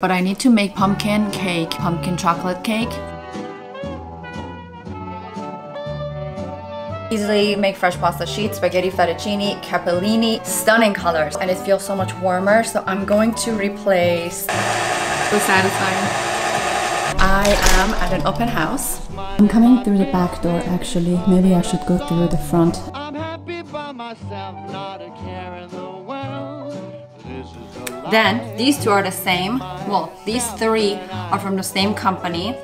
But I need to make pumpkin cake, pumpkin chocolate cake. Easily make fresh pasta sheets, spaghetti fettuccine, capellini, stunning colors, and it feels so much warmer. So I'm going to replace. So satisfying. I am at an open house. I'm coming through the back door actually. Maybe I should go through the front. Then these two are the same. Well, these three are from the same company.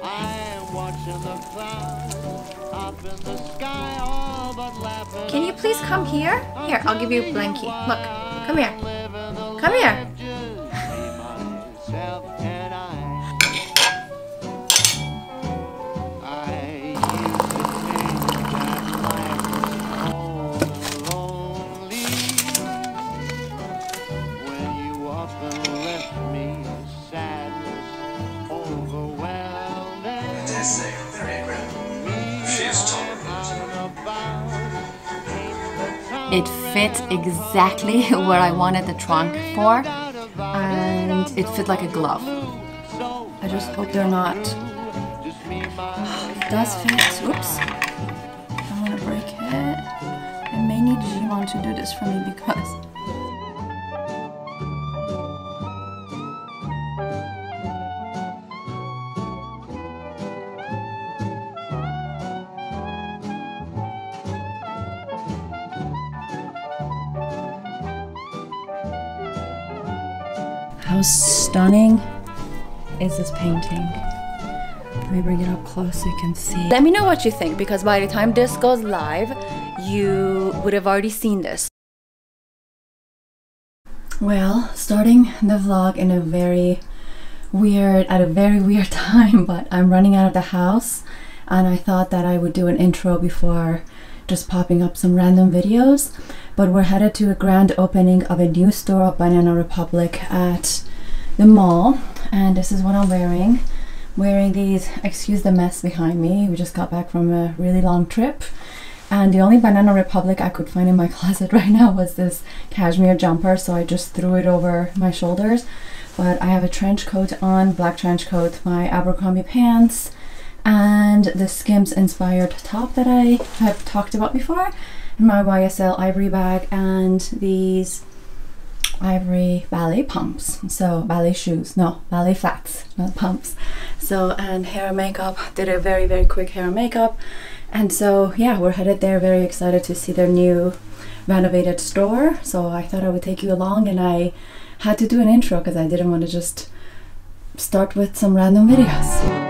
Can you please come here? Here, I'll give you a blankie. Look, come here. Come here. Fit exactly what I wanted the trunk for and it fit like a glove. I just hope they're not... It does fit. Oops. I don't want to break it. I may need Jimon to do this for me because stunning is this painting? Let me bring it up close so you can see. Let me know what you think because by the time this goes live, you would have already seen this. Well, starting the vlog in a very weird, at a very weird time, but I'm running out of the house and I thought that I would do an intro before just popping up some random videos. But we're headed to a grand opening of a new store of Banana Republic at the mall. And this is what I'm wearing. Wearing these, excuse the mess behind me. We just got back from a really long trip. And the only Banana Republic I could find in my closet right now was this cashmere jumper. So I just threw it over my shoulders. But I have a trench coat on, black trench coat, my Abercrombie pants, and the Skims inspired top that I have talked about before my YSL ivory bag and these ivory ballet pumps. So ballet shoes. No ballet flats not pumps. So and hair and makeup. Did a very very quick hair and makeup. And so yeah we're headed there. Very excited to see their new renovated store. So I thought I would take you along and I had to do an intro because I didn't want to just start with some random videos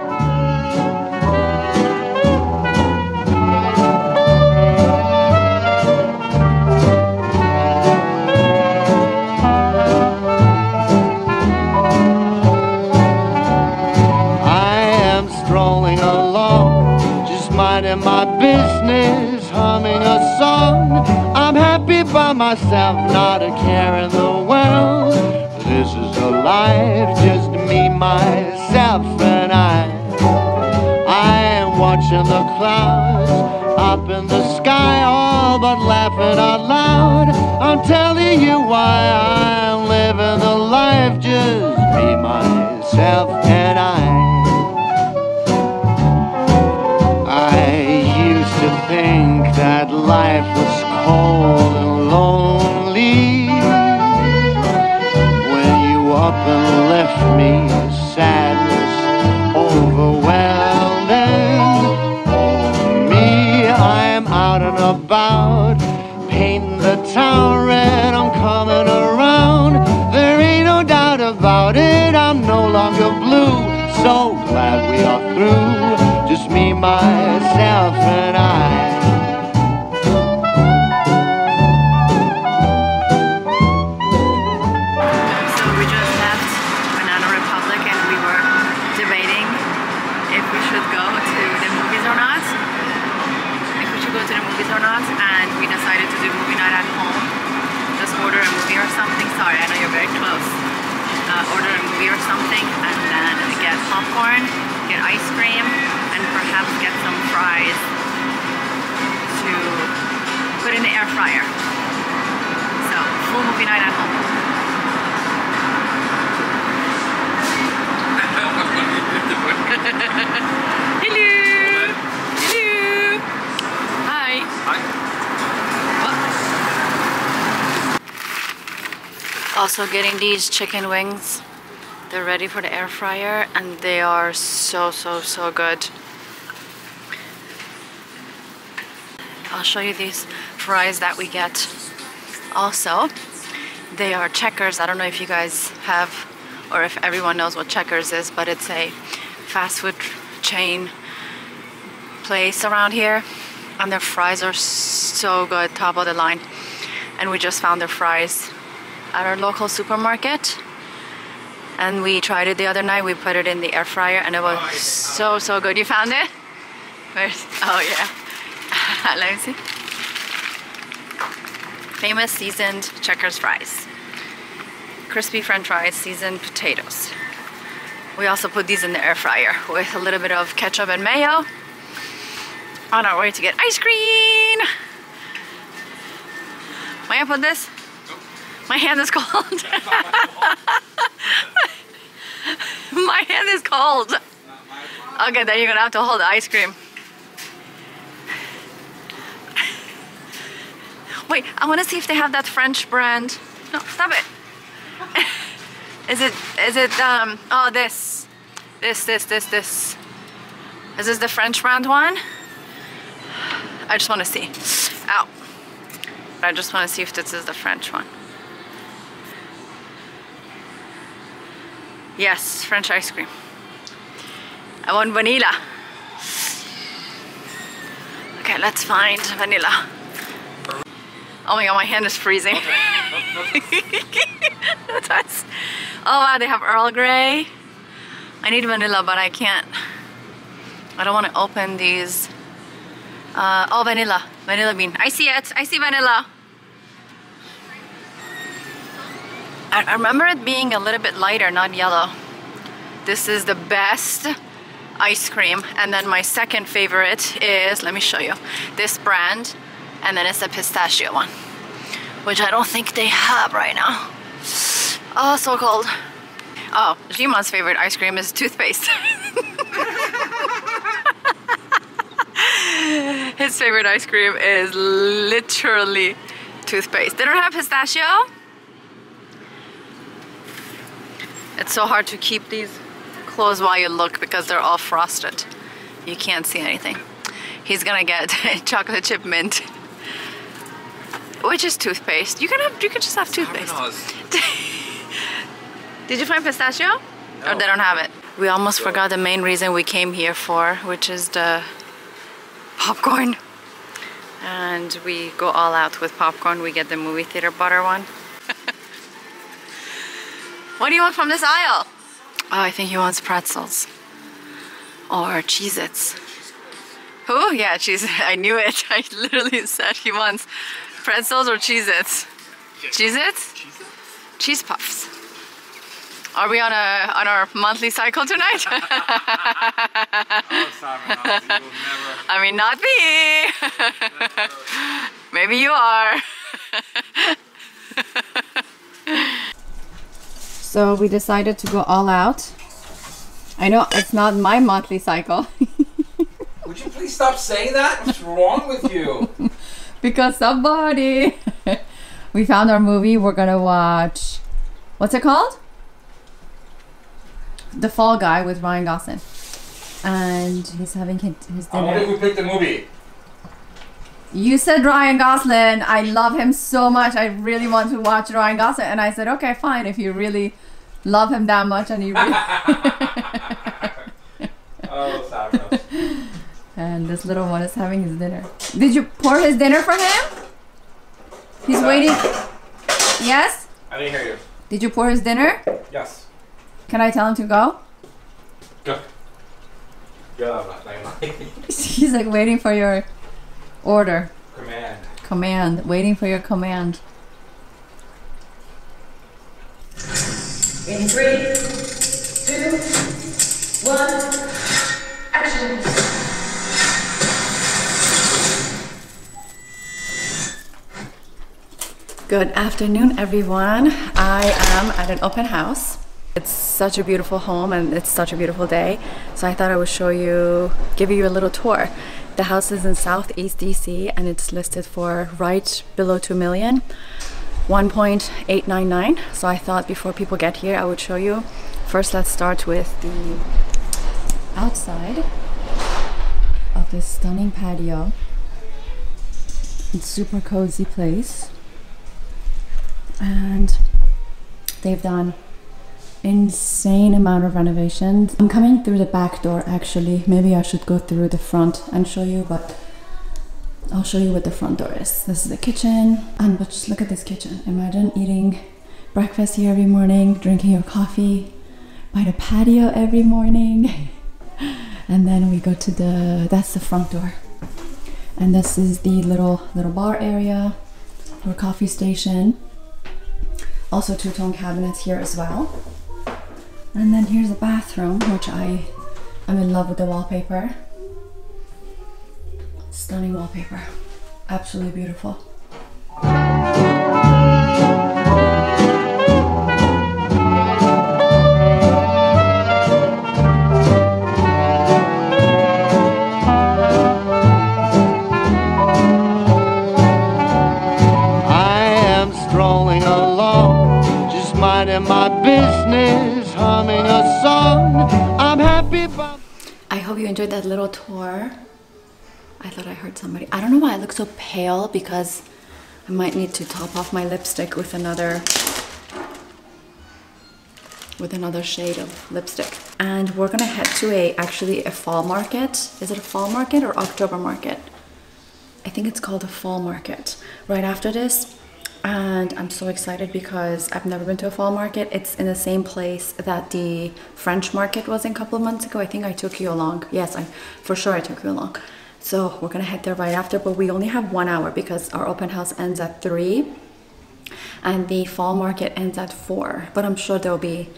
myself, not a care in the world. This is a life, just me, myself, and I. I am watching the clouds up in the sky, all but laughing out loud. I'm telling you why I'm living the life, just me, myself, and I. I used to think that life was cold and left me very close. Uh, order a movie or something and then get popcorn, get ice cream, and perhaps get some fries to put in the air fryer. So, full movie night at home. Hello! Hello! Hi! Hi! Also getting these chicken wings. They're ready for the air fryer and they are so, so, so good. I'll show you these fries that we get. Also, they are Checkers. I don't know if you guys have or if everyone knows what Checkers is, but it's a fast food chain place around here. And their fries are so good, top of the line. And we just found their fries at our local supermarket. And we tried it the other night. We put it in the air fryer and it was so, so good. You found it? Where's, oh yeah. Let me see. Famous seasoned Checkers fries. Crispy french fries, seasoned potatoes. We also put these in the air fryer with a little bit of ketchup and mayo on our way to get ice cream. May I put this? My hand is cold. My hand is cold. Okay, then you're gonna have to hold the ice cream. Wait, I wanna see if they have that French brand. No, stop it. Is it, is it, um, oh, this. This, this, this, this. Is this the French brand one? I just wanna see. Ow. I just wanna see if this is the French one. Yes, French ice cream. I want vanilla. Okay, let's find vanilla. Oh my god, my hand is freezing. That's, oh wow, they have Earl Grey. I need vanilla, but I can't. I don't want to open these. Uh, oh, vanilla. Vanilla bean. I see it. I see vanilla. I remember it being a little bit lighter, not yellow. This is the best ice cream. And then my second favorite is, let me show you, this brand. And then it's a pistachio one which I don't think they have right now. Oh so cold. Oh Jimon's favorite ice cream is toothpaste. His favorite ice cream is literally toothpaste. They don't have pistachio it's so hard to keep these closed while you look because they're all frosted you can't see anything he's gonna get chocolate chip mint which is toothpaste. You can have, you can just have toothpaste. Did you find pistachio? No. Or they don't have it? We almost no. forgot the main reason we came here for, which is the popcorn. And we go all out with popcorn. We get the movie theater butter one. What do you want from this aisle? Oh, I think he wants pretzels. Or Cheez-Its. Who? Yeah, cheese. I knew it. I literally said he wants Pretzels or Cheez-Its? Cheez-Its? Cheese puffs. Are we on a on our monthly cycle tonight? oh, I mean, not me. Maybe you are. So we decided to go all out. I know it's not my monthly cycle. Would you please stop saying that? What's wrong with you? because somebody we found our movie we're gonna watch what's it called the fall guy with ryan gosling and he's having his dinner i wonder who picked the movie you said Ryan Gosling. I love him so much. I really want to watch Ryan Gosling. And I said, okay, fine. If you really love him that much and you really... oh, sorry. And this little one is having his dinner. Did you pour his dinner for him? He's waiting. Yes? I didn't hear you. Did you pour his dinner? Yes. Can I tell him to go? Go. Go. He's like waiting for your order. Command. Command. Waiting for your command. In three, two, one, action. Good afternoon, everyone. I am at an open house. It's such a beautiful home and it's such a beautiful day. So I thought I would show you, give you a little tour. The house is in Southeast DC and it's listed for right below 2 million. 1.899 so I thought before people get here I would show you. First let's start with the outside of this stunning patio. It's super cozy place. And they've done insane amount of renovations. I'm coming through the back door actually. Maybe I should go through the front and show you but I'll show you what the front door is. This is the kitchen, and but just look at this kitchen. Imagine eating breakfast here every morning, drinking your coffee by the patio every morning, and then we go to the that's the front door, and this is the little little bar area or coffee station. Also two-tone cabinets here as well, and then here's a bathroom, which I am in love with the wallpaper. Stunning wallpaper. Absolutely beautiful. I am strolling along, just minding my business, humming a song. I'm happy about. I hope you enjoyed that little tour. I thought I heard somebody. I don't know why I look so pale because I might need to top off my lipstick with another with another shade of lipstick. And we're gonna head to a actually a fall market. Is it a fall market or October market? I think it's called a fall market right after this. And I'm so excited because I've never been to a fall market. It's in the same place that the French market was in a couple of months ago. I think I took you along. Yes, I for sure I took you along. So we're gonna head there right after, but we only have one hour because our open house ends at three and the fall market ends at four. But I'm sure there'll be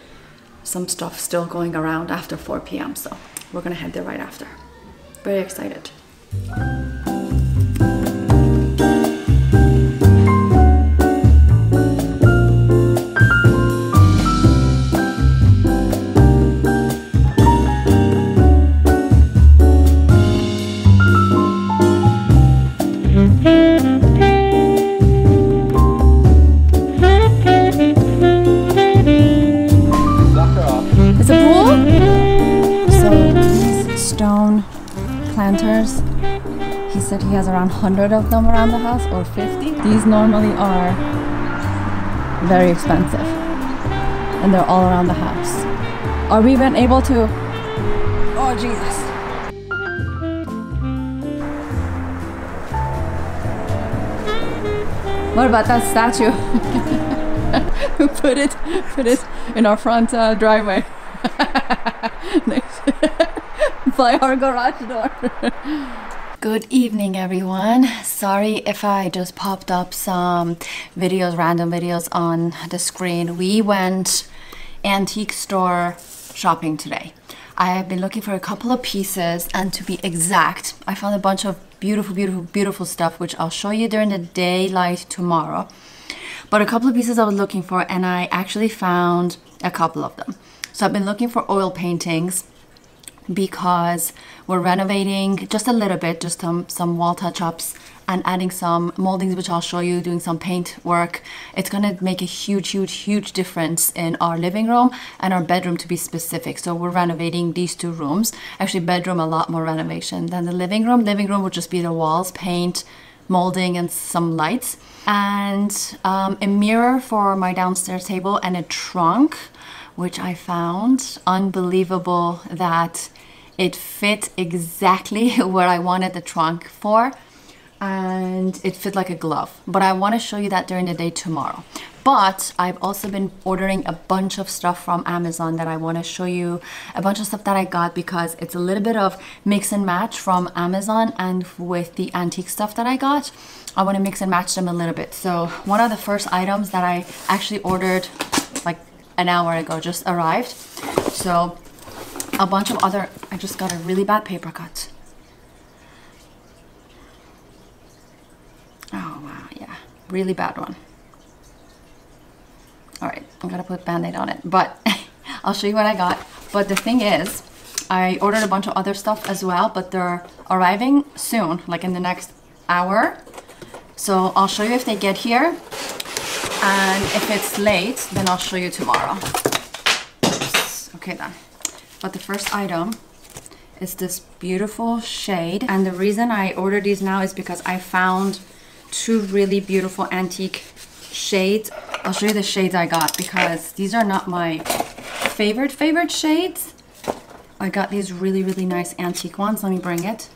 some stuff still going around after 4 p.m. So we're gonna head there right after. Very excited. Said he has around 100 of them around the house or 50. These normally are very expensive and they're all around the house. Are we even able to? Oh Jesus. What about that statue? Put it put it in our front uh, driveway by our garage door. Good evening, everyone. Sorry if I just popped up some videos, random videos on the screen. We went antique store shopping today. I have been looking for a couple of pieces, and to be exact, I found a bunch of beautiful, beautiful, beautiful stuff, which I'll show you during the daylight tomorrow. But a couple of pieces I was looking for, and I actually found a couple of them. So I've been looking for oil paintings because we're renovating just a little bit, just some, some wall touch-ups and adding some moldings, which I'll show you, doing some paint work. It's gonna make a huge, huge, huge difference in our living room and our bedroom to be specific. So we're renovating these two rooms. Actually, bedroom, a lot more renovation than the living room. Living room would just be the walls, paint, molding and some lights and um, a mirror for my downstairs table and a trunk which I found unbelievable that it fit exactly where I wanted the trunk for and it fit like a glove. But I want to show you that during the day tomorrow. But I've also been ordering a bunch of stuff from Amazon that I want to show you a bunch of stuff that I got because it's a little bit of mix and match from Amazon and with the antique stuff that I got. I want to mix and match them a little bit. So one of the first items that I actually ordered an hour ago just arrived. So a bunch of other I just got a really bad paper cut. Oh wow yeah really bad one. All right I'm gonna put band-aid on it but I'll show you what I got. But the thing is I ordered a bunch of other stuff as well but they're arriving soon like in the next hour. So I'll show you if they get here And if it's late, then I'll show you tomorrow. Okay then. But the first item is this beautiful shade. And the reason I ordered these now is because I found two really beautiful antique shades. I'll show you the shades I got because these are not my favorite favorite shades. I got these really, really nice antique ones. Let me bring it.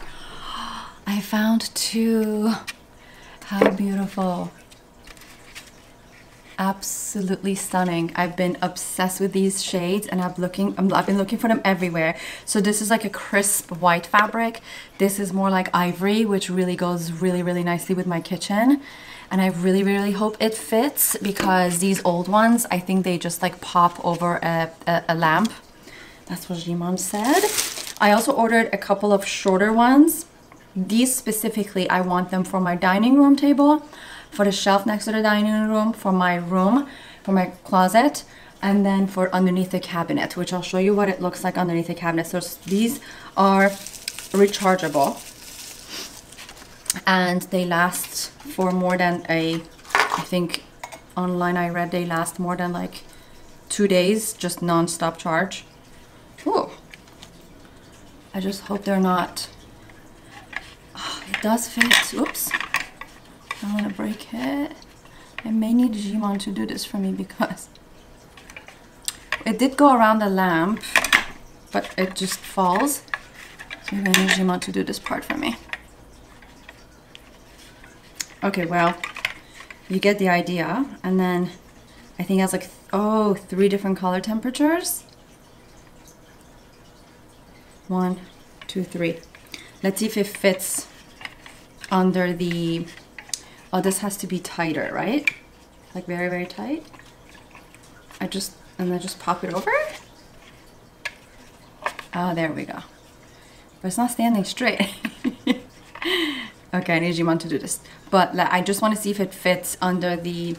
I found two. How beautiful. Absolutely stunning. I've been obsessed with these shades and I've looking I've been looking for them everywhere. So this is like a crisp white fabric. This is more like ivory, which really goes really, really nicely with my kitchen. And I really, really hope it fits because these old ones, I think they just like pop over a, a, a lamp. That's what Jimon said. I also ordered a couple of shorter ones these specifically, I want them for my dining room table, for the shelf next to the dining room, for my room, for my closet, and then for underneath the cabinet, which I'll show you what it looks like underneath the cabinet. So these are rechargeable and they last for more than a, I think online I read they last more than like two days, just non-stop charge. Ooh. I just hope they're not does fit. Oops. I don't want to break it. I may need Jimon to do this for me because it did go around the lamp, but it just falls. So maybe I need Jimon to do this part for me. Okay, well, you get the idea. And then I think it has like, oh, three different color temperatures. One, two, three. Let's see if it fits under the, oh, this has to be tighter, right? Like very, very tight. I just, and then just pop it over. Ah, oh, there we go. But it's not standing straight. okay, I need you Jimon to do this. But like, I just want to see if it fits under the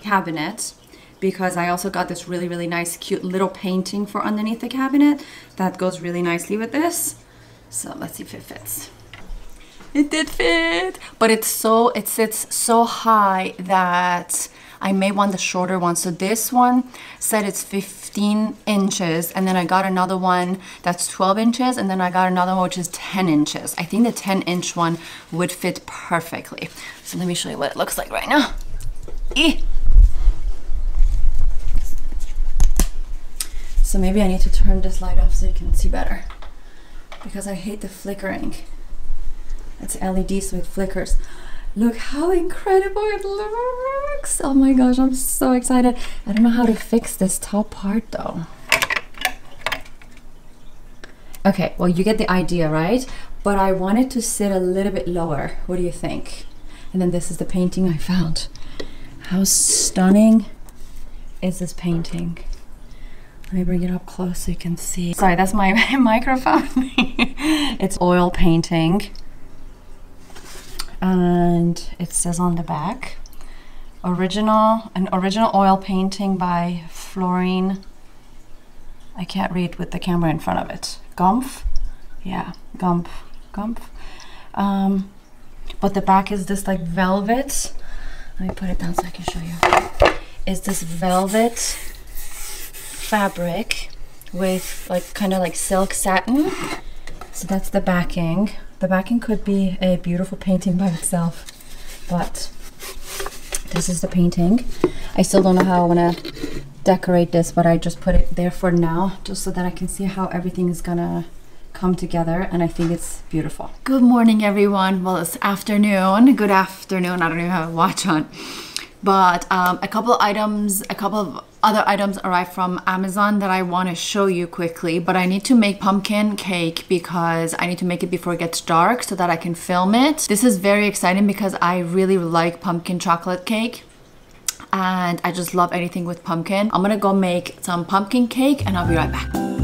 cabinet because I also got this really, really nice, cute little painting for underneath the cabinet that goes really nicely with this. So let's see if it fits. It did fit, but it's so, it sits so high that I may want the shorter one. So this one said it's 15 inches and then I got another one that's 12 inches and then I got another one which is 10 inches. I think the 10 inch one would fit perfectly. So let me show you what it looks like right now. So maybe I need to turn this light off so you can see better because I hate the flickering. It's LED so it flickers. Look how incredible it looks. Oh my gosh, I'm so excited. I don't know how to fix this top part though. Okay, well you get the idea, right? But I want it to sit a little bit lower. What do you think? And then this is the painting I found. How stunning is this painting? Let me bring it up close so you can see. Sorry, that's my microphone. it's oil painting and it says on the back original an original oil painting by Florine I can't read with the camera in front of it. Gumpf? Yeah Gumpf Gumpf. Um, but the back is this like velvet. Let me put it down so I can show you. Is this velvet fabric with like kind of like silk satin so that's the backing the backing could be a beautiful painting by itself, but this is the painting. I still don't know how I want to decorate this, but I just put it there for now, just so that I can see how everything is gonna come together and I think it's beautiful. Good morning everyone. Well, it's afternoon. Good afternoon. I don't even have a watch on. But um, a couple items, a couple of other items arrived from Amazon that I want to show you quickly, but I need to make pumpkin cake because I need to make it before it gets dark so that I can film it. This is very exciting because I really like pumpkin chocolate cake and I just love anything with pumpkin. I'm gonna go make some pumpkin cake and I'll be right back.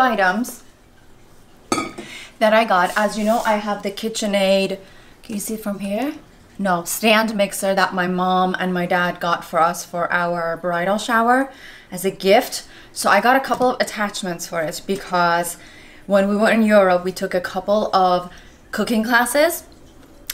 Items that I got. As you know, I have the KitchenAid. Can you see from here? No, stand mixer that my mom and my dad got for us for our bridal shower as a gift. So I got a couple of attachments for it because when we were in Europe, we took a couple of cooking classes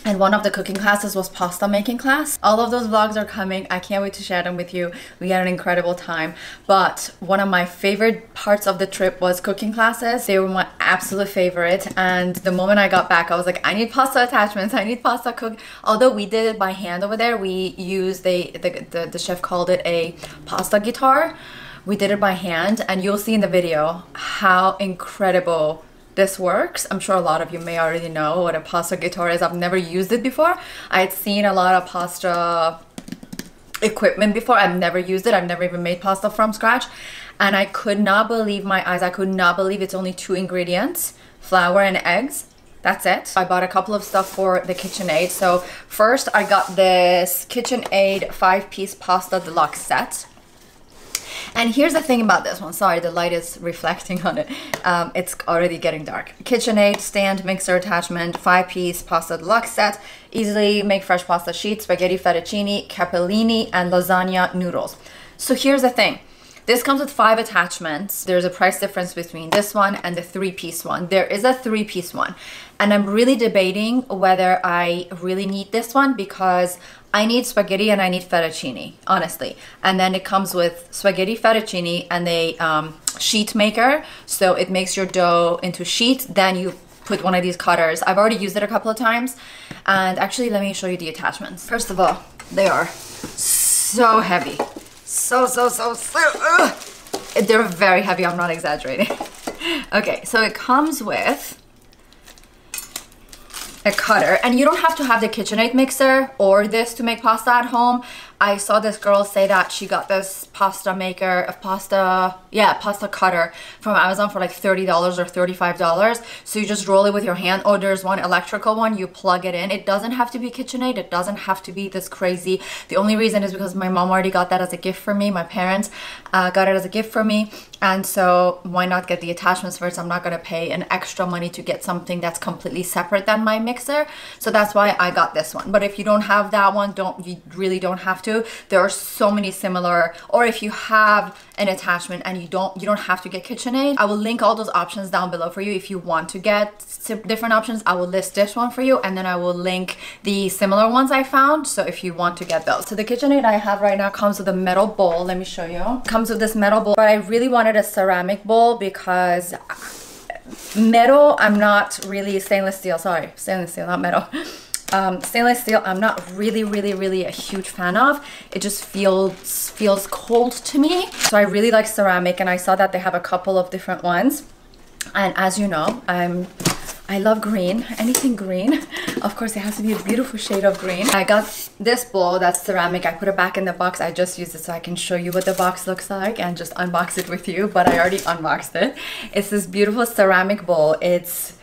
and one of the cooking classes was pasta making class. All of those vlogs are coming. I can't wait to share them with you. We had an incredible time. But one of my favorite parts of the trip was cooking classes. They were my absolute favorite. And the moment I got back, I was like, I need pasta attachments. I need pasta cook. Although we did it by hand over there, we used the, the, the, the chef called it a pasta guitar. We did it by hand and you'll see in the video how incredible this works. I'm sure a lot of you may already know what a pasta guitar is. I've never used it before. I had seen a lot of pasta equipment before. I've never used it. I've never even made pasta from scratch. And I could not believe my eyes. I could not believe it's only two ingredients, flour and eggs. That's it. I bought a couple of stuff for the KitchenAid. So first I got this KitchenAid five piece pasta deluxe set. And here's the thing about this one. Sorry, the light is reflecting on it. Um, it's already getting dark. KitchenAid stand mixer attachment, five piece pasta deluxe set. Easily make fresh pasta sheets, spaghetti fettuccine, capellini, and lasagna noodles. So here's the thing. This comes with five attachments. There's a price difference between this one and the three piece one. There is a three piece one. And I'm really debating whether I really need this one because I need spaghetti and I need fettuccine, honestly. And then it comes with spaghetti fettuccine and a um, sheet maker. So it makes your dough into sheets. Then you put one of these cutters. I've already used it a couple of times. And actually, let me show you the attachments. First of all, they are so heavy. So, so, so, so, ugh. They're very heavy, I'm not exaggerating. okay, so it comes with a cutter and you don't have to have the KitchenAid mixer or this to make pasta at home. I saw this girl say that she got this pasta maker, a pasta, yeah, pasta cutter from Amazon for like $30 or $35. So you just roll it with your hand. Oh, there's one electrical one. You plug it in. It doesn't have to be KitchenAid. It doesn't have to be this crazy. The only reason is because my mom already got that as a gift for me. My parents uh, got it as a gift for me. And so why not get the attachments first? I'm not going to pay an extra money to get something that's completely separate than my mixer. So that's why I got this one. But if you don't have that one, don't you really don't have to. There are so many similar, or if you have an attachment and you don't, you don't have to get KitchenAid. I will link all those options down below for you. If you want to get different options, I will list this one for you and then I will link the similar ones I found. So if you want to get those. So the KitchenAid I have right now comes with a metal bowl. Let me show you. Comes with this metal bowl, but I really wanted a ceramic bowl because metal, I'm not really stainless steel, sorry, stainless steel, not metal. Um, stainless steel I'm not really really really a huge fan of. It just feels feels cold to me. So I really like ceramic and I saw that they have a couple of different ones. And as you know I'm I love green anything green. Of course it has to be a beautiful shade of green. I got this bowl that's ceramic. I put it back in the box. I just used it so I can show you what the box looks like and just unbox it with you but I already unboxed it. It's this beautiful ceramic bowl. It's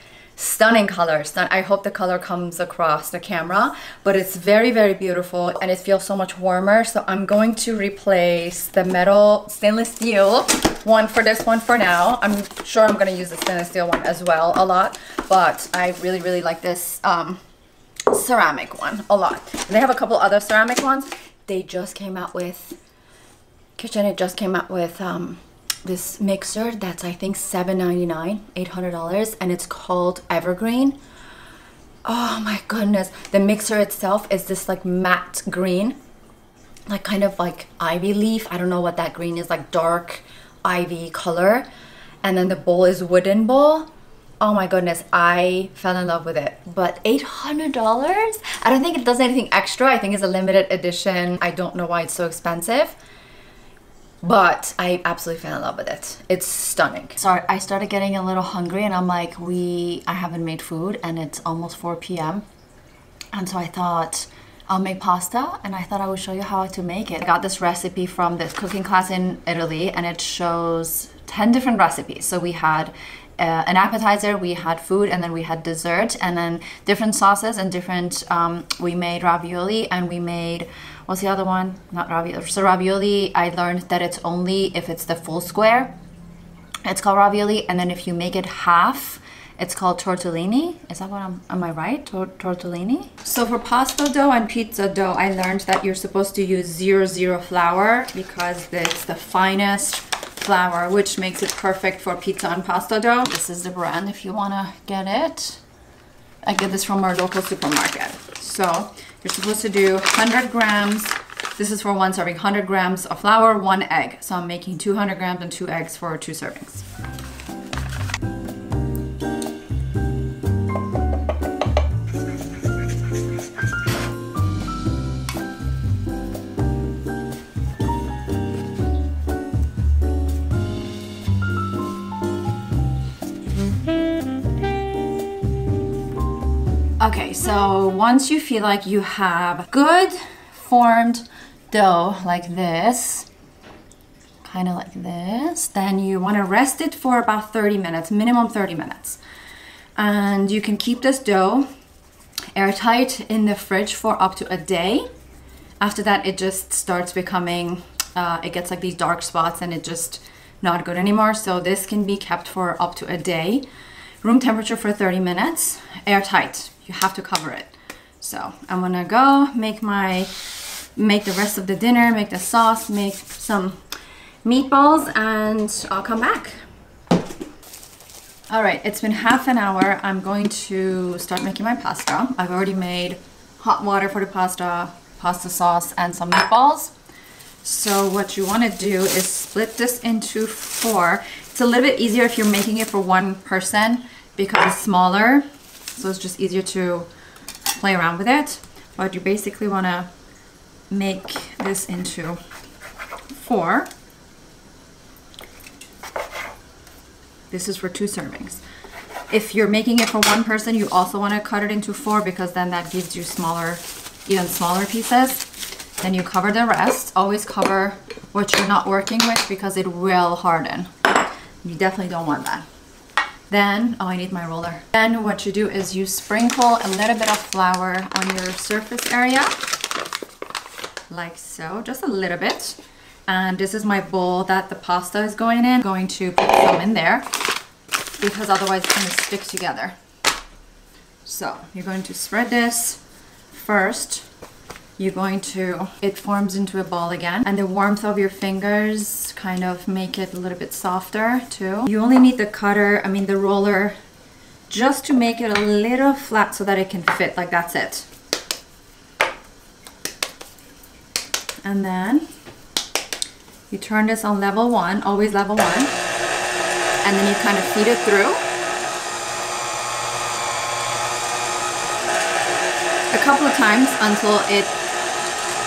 stunning color. Stun i hope the color comes across the camera but it's very very beautiful and it feels so much warmer. So i'm going to replace the metal stainless steel one for this one for now. I'm sure i'm going to use the stainless steel one as well a lot but i really really like this um ceramic one a lot. They have a couple other ceramic ones. They just came out with kitchen it just came out with um this mixer that's I think $7.99, $800 and it's called Evergreen. Oh my goodness. The mixer itself is this like matte green, like kind of like ivy leaf. I don't know what that green is, like dark ivy color. And then the bowl is wooden bowl. Oh my goodness, I fell in love with it. But $800? I don't think it does anything extra. I think it's a limited edition. I don't know why it's so expensive but I absolutely fell in love with it. It's stunning. So I started getting a little hungry and I'm like, we, I haven't made food and it's almost 4 p.m. And so I thought, I'll make pasta and I thought I would show you how to make it. I got this recipe from this cooking class in Italy and it shows 10 different recipes. So we had uh, an appetizer, we had food, and then we had dessert, and then different sauces and different. Um, we made ravioli, and we made what's the other one? Not ravioli. So ravioli, I learned that it's only if it's the full square. It's called ravioli, and then if you make it half, it's called tortellini. Is that what I'm, am I right? Tor- tortellini? So for pasta dough and pizza dough, I learned that you're supposed to use zero zero flour because it's the finest flour, which makes it perfect for pizza and pasta dough. This is the brand if you wanna get it. I get this from our local supermarket. So you're supposed to do 100 grams. This is for one serving, 100 grams of flour, one egg. So I'm making 200 grams and two eggs for two servings. So once you feel like you have good formed dough like this, kind of like this, then you want to rest it for about 30 minutes, minimum 30 minutes. And you can keep this dough airtight in the fridge for up to a day. After that, it just starts becoming, uh, it gets like these dark spots and it just not good anymore. So this can be kept for up to a day. Room temperature for 30 minutes, airtight. You have to cover it. So I'm gonna go make my, make the rest of the dinner, make the sauce, make some meatballs, and I'll come back. All right, it's been half an hour. I'm going to start making my pasta. I've already made hot water for the pasta, pasta sauce, and some meatballs. So what you want to do is split this into four. It's a little bit easier if you're making it for one person because it's smaller. So it's just easier to play around with it. But you basically want to make this into four. This is for two servings. If you're making it for one person, you also want to cut it into four because then that gives you smaller, even smaller pieces. Then you cover the rest. Always cover what you're not working with because it will harden. You definitely don't want that. Then, oh, I need my roller. Then what you do is you sprinkle a little bit of flour on your surface area, like so, just a little bit. And this is my bowl that the pasta is going in. going to put some in there because otherwise it's gonna stick together. So you're going to spread this first. You're going to, it forms into a ball again and the warmth of your fingers kind of make it a little bit softer too. You only need the cutter, I mean the roller, just to make it a little flat so that it can fit, like that's it. And then you turn this on level one, always level one, and then you kind of feed it through. A couple of times until it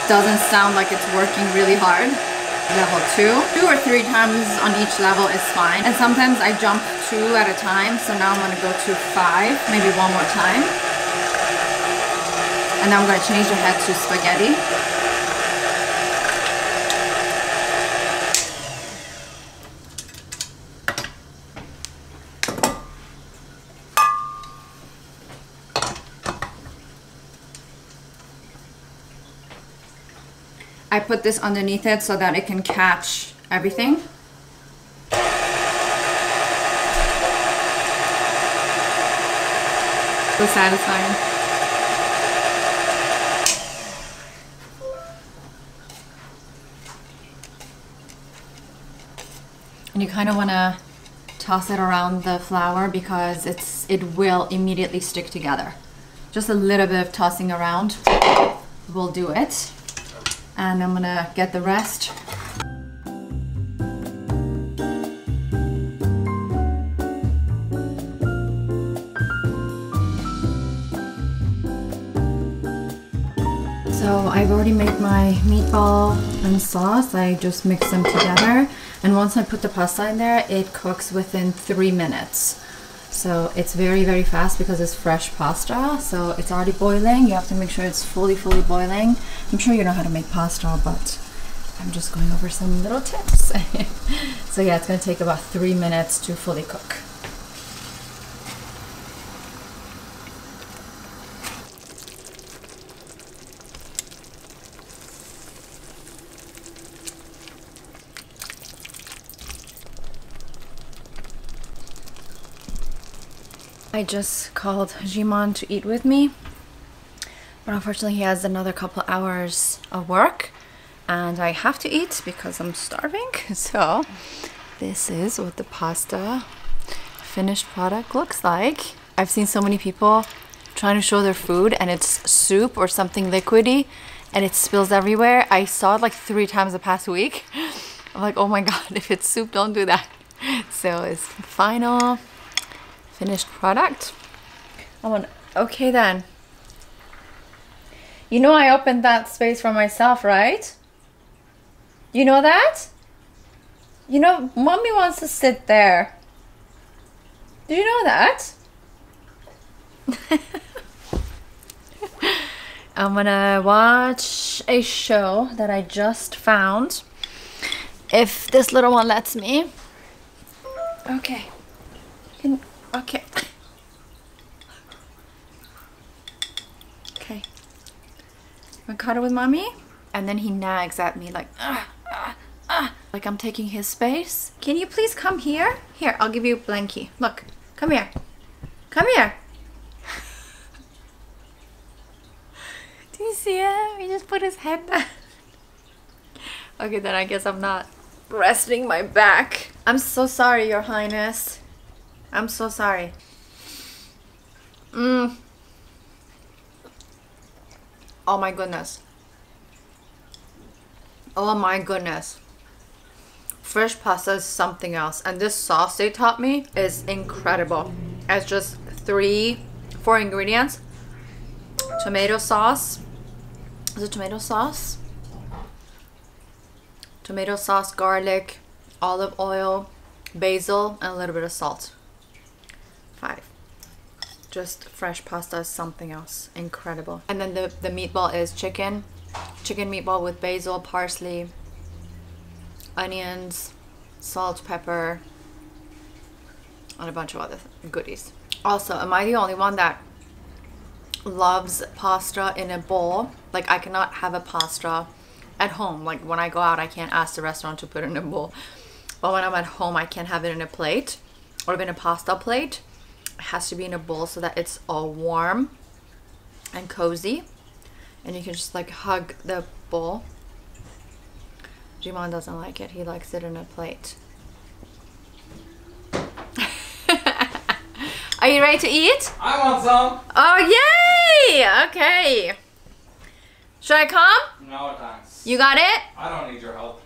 doesn't sound like it's working really hard. Level two, two or three times on each level is fine. And sometimes I jump two at a time, so now I'm gonna go to five, maybe one more time. And now I'm gonna change the head to spaghetti. I put this underneath it so that it can catch everything. So satisfying. And you kind of want to toss it around the flour because it's it will immediately stick together. Just a little bit of tossing around will do it and I'm gonna get the rest. So I've already made my meatball and sauce. I just mix them together. And once I put the pasta in there, it cooks within three minutes. So it's very, very fast because it's fresh pasta. So it's already boiling. You have to make sure it's fully, fully boiling. I'm sure you know how to make pasta, but I'm just going over some little tips. so yeah, it's gonna take about three minutes to fully cook. I just called Jimon to eat with me. But unfortunately, he has another couple hours of work and I have to eat because I'm starving. So, this is what the pasta finished product looks like. I've seen so many people trying to show their food and it's soup or something liquidy and it spills everywhere. I saw it like three times the past week. I'm like, oh my god, if it's soup, don't do that. So it's final finished product. I want okay then. You know I opened that space for myself, right? You know that? You know, mommy wants to sit there. Do you know that? I'm gonna watch a show that I just found. If this little one lets me. Okay. Okay. Okay. I cuddle with mommy, and then he nags at me like, ah, ah, ah, like I'm taking his space. Can you please come here? Here, I'll give you a blankie. Look, come here. Come here. Do you see him? He just put his head down. okay, then I guess I'm not resting my back. I'm so sorry, Your Highness. I'm so sorry. Mmm. Oh my goodness. Oh my goodness. Fresh pasta is something else. And this sauce they taught me is incredible. It's just three, four ingredients. Tomato sauce. Is it tomato sauce? Tomato sauce, garlic, olive oil, basil, and a little bit of salt. Five. Just fresh pasta is something else. Incredible. And then the, the meatball is chicken. Chicken meatball with basil, parsley, onions, salt, pepper, and a bunch of other goodies. Also, am I the only one that loves pasta in a bowl? Like I cannot have a pasta at home. Like when I go out, I can't ask the restaurant to put it in a bowl. But when I'm at home, I can't have it in a plate or in a pasta plate. Has to be in a bowl so that it's all warm and cozy. And you can just like hug the bowl. Jimon doesn't like it. He likes it in a plate. Are you ready to eat? I want some. Oh, yay! Okay. Should I come? No thanks. You got it? I don't need your help.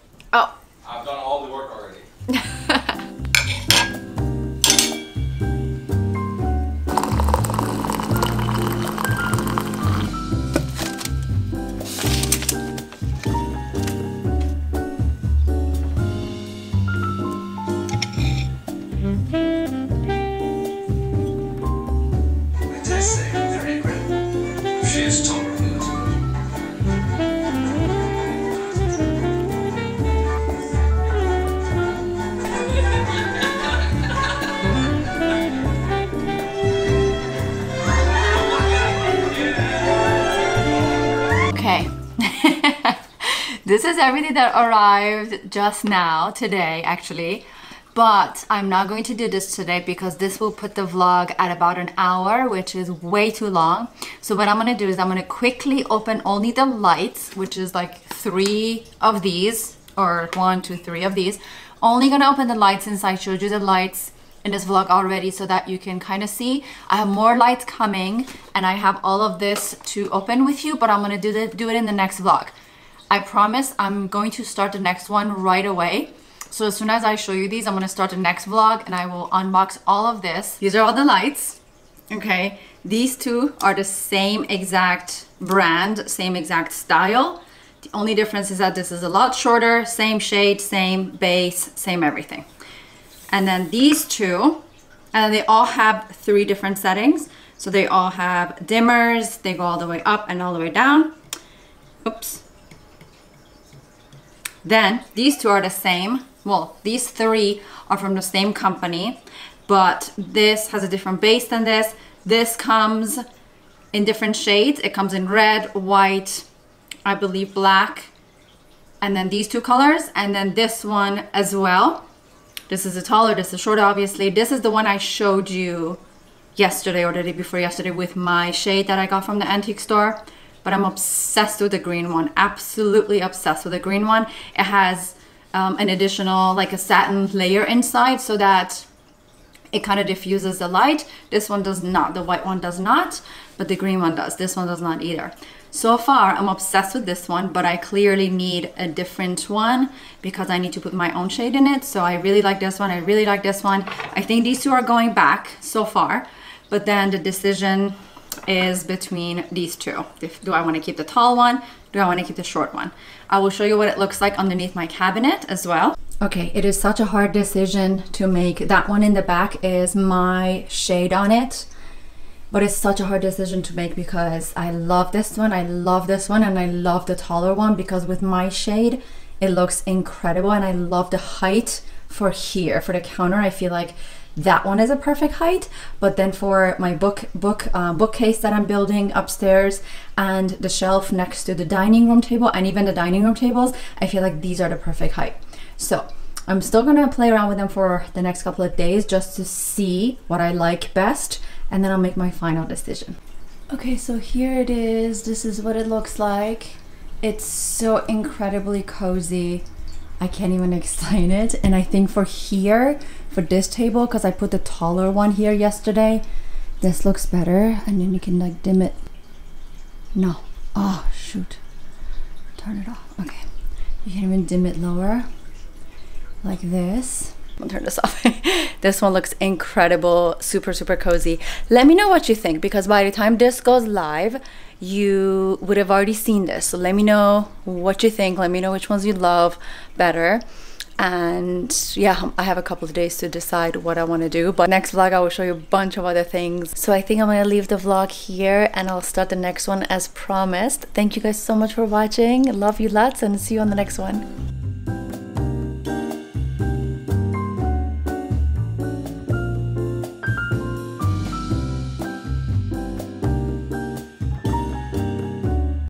Is. Okay. this is everything that arrived just now, today actually. But I'm not going to do this today because this will put the vlog at about an hour, which is way too long. So what I'm gonna do is I'm gonna quickly open only the lights, which is like three of these, or one, two, three of these. Only gonna open the lights since I showed you the lights in this vlog already so that you can kind of see. I have more lights coming and I have all of this to open with you, but I'm gonna do, the, do it in the next vlog. I promise I'm going to start the next one right away. So as soon as I show you these, I'm gonna start the next vlog and I will unbox all of this. These are all the lights, okay? These two are the same exact brand, same exact style. The only difference is that this is a lot shorter, same shade, same base, same everything. And then these two, and they all have three different settings. So they all have dimmers, they go all the way up and all the way down. Oops. Then these two are the same. Well, these three are from the same company, but this has a different base than this. This comes in different shades. It comes in red, white, I believe black, and then these two colors, and then this one as well. This is a taller, this is shorter, obviously. This is the one I showed you yesterday or the day before yesterday with my shade that I got from the antique store. But I'm obsessed with the green one. Absolutely obsessed with the green one. It has um, an additional like a satin layer inside so that it kind of diffuses the light. This one does not, the white one does not, but the green one does. This one does not either. So far, I'm obsessed with this one, but I clearly need a different one because I need to put my own shade in it. So I really like this one. I really like this one. I think these two are going back so far, but then the decision is between these two. Do I want to keep the tall one? Do I want to keep the short one? I will show you what it looks like underneath my cabinet as well. Okay, it is such a hard decision to make. That one in the back is my shade on it. But it's such a hard decision to make because I love this one, I love this one, and I love the taller one because with my shade, it looks incredible. And I love the height for here, for the counter. I feel like that one is a perfect height but then for my book book uh, bookcase that i'm building upstairs and the shelf next to the dining room table and even the dining room tables i feel like these are the perfect height. So i'm still gonna play around with them for the next couple of days just to see what i like best and then i'll make my final decision. Okay so here it is. This is what it looks like. It's so incredibly cozy I can't even explain it. And I think for here, for this table, because I put the taller one here yesterday, this looks better. And then you can like dim it. No. Oh, shoot. Turn it off. Okay. You can even dim it lower like this. I'll turn this off. this one looks incredible, super, super cozy. Let me know what you think because by the time this goes live, you would have already seen this. So let me know what you think. Let me know which ones you love better. And yeah, I have a couple of days to decide what I want to do. But next vlog, I will show you a bunch of other things. So I think I'm going to leave the vlog here and I'll start the next one as promised. Thank you guys so much for watching. Love you lots and see you on the next one.